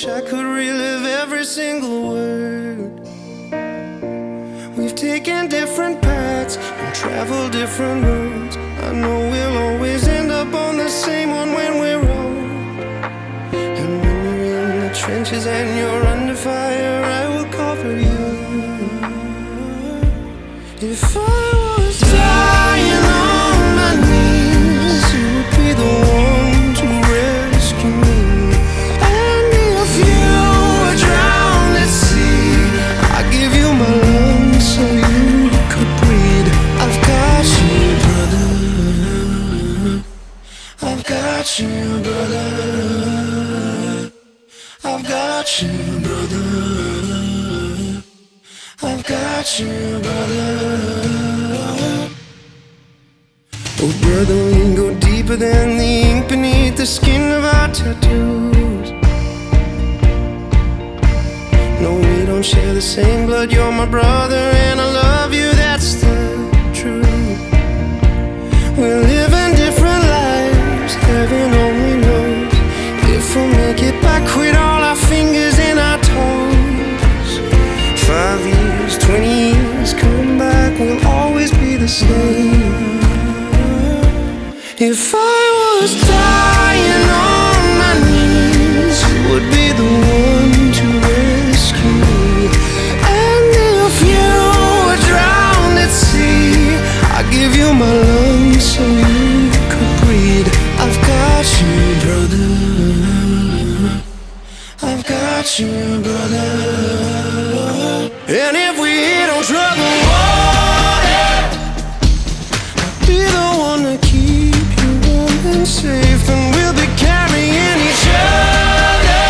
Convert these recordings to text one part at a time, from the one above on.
Wish I could relive every single word. We've taken different paths and traveled different roads. I know we'll always end up on the same one when we're old. And when you're in the trenches and you're under fire, I will cover you. If I Brother, we go deeper than the ink beneath the skin of our tattoos. No, we don't share the same blood. You're my brother, and I love you. That's the truth. We're And if we hit on trouble water, I'll be the one to keep you warm and safe, and we'll be carrying each other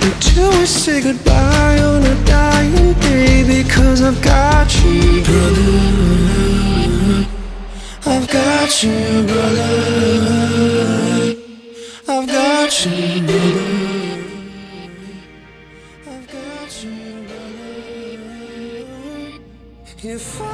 until we say goodbye on a dying day. Because I've got you, brother. I've got you, brother. I've got you, brother. If I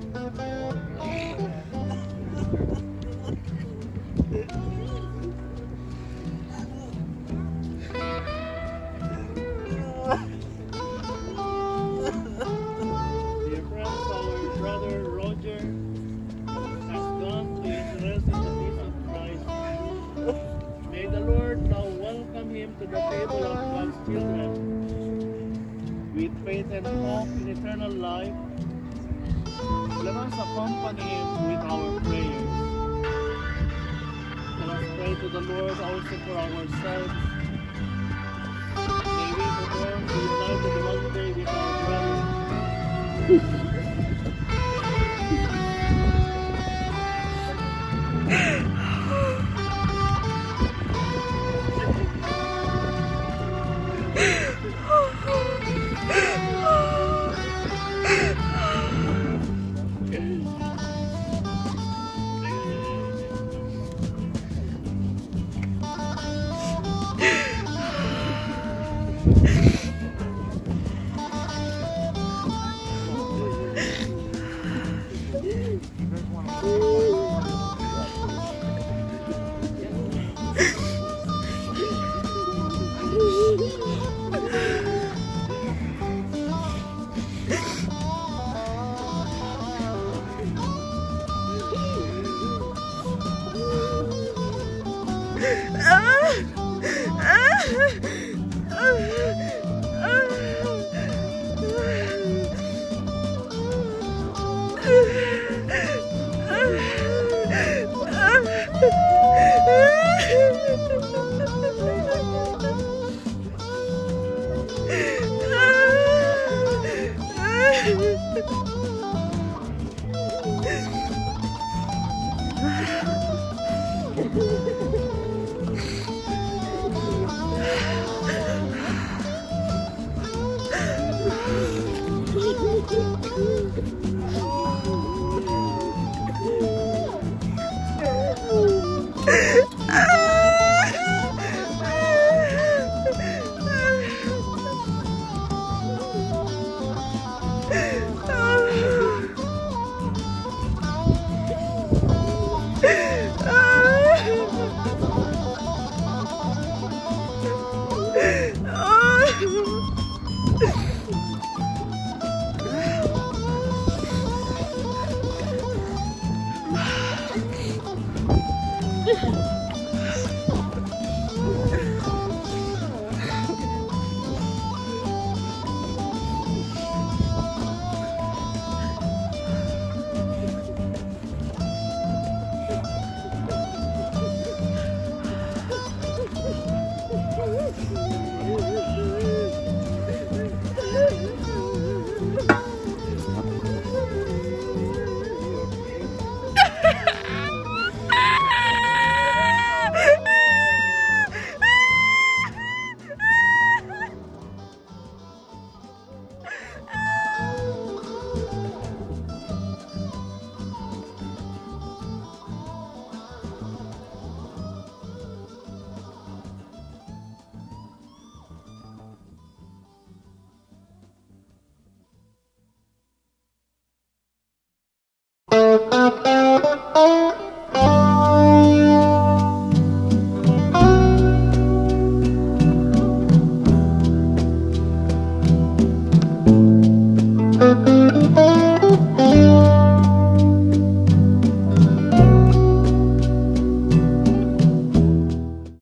world children. With faith and hope in eternal life, let us accompany him with our prayers. Let us pray to the Lord also for ourselves. May we, the Lord, be the one day with our brothers. Ah!